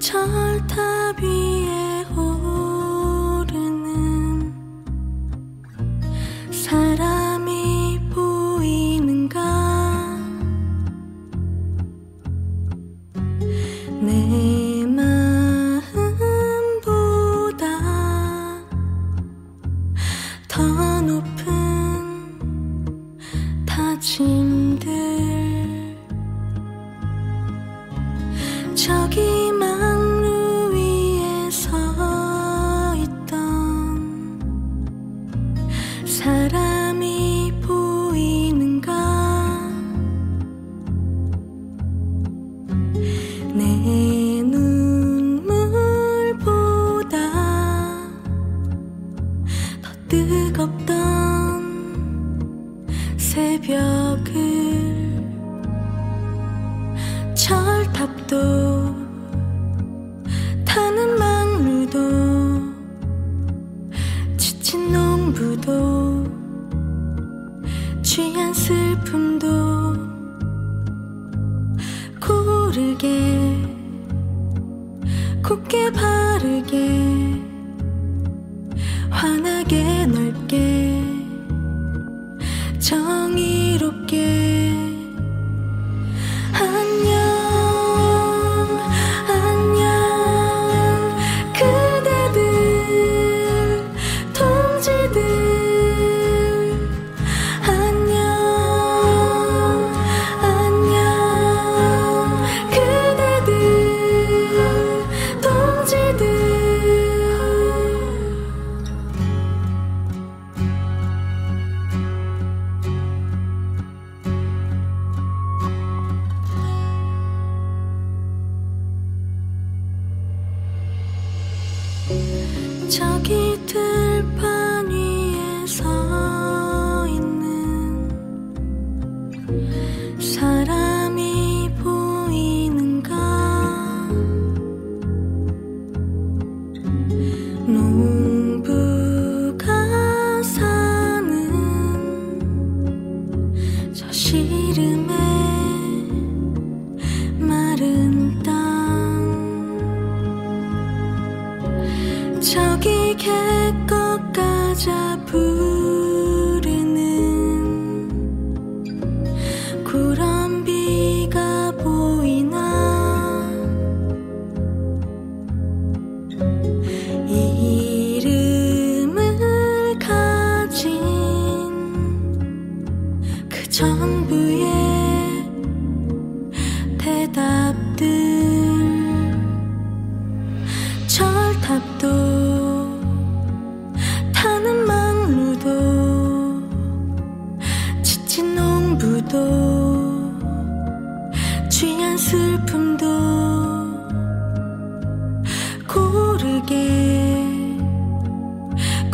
철탑 위에 오르는 사람이 보이는가? 내 마음보다 더 높은 다짐들. 저기 사람이 보이는가 내 눈물보다 더 뜨겁던 새벽을 철탑도 타는 망루도 지친 농부도 고르게 곱게 바르게 환하게 넓게 정의롭게 저기 들 저기 개껏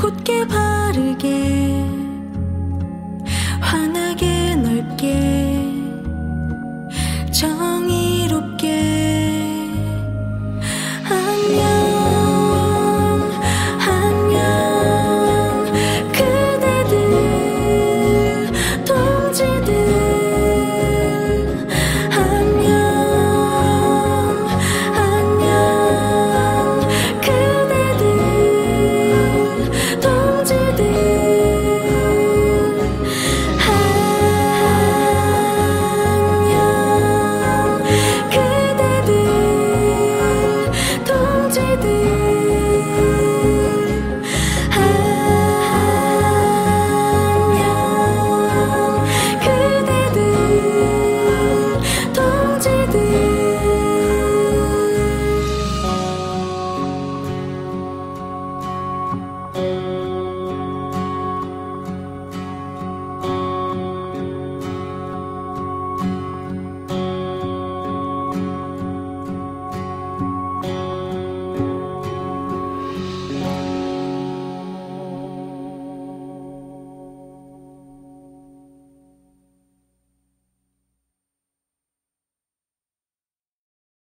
곧게 바르게 환하게 넓게 정의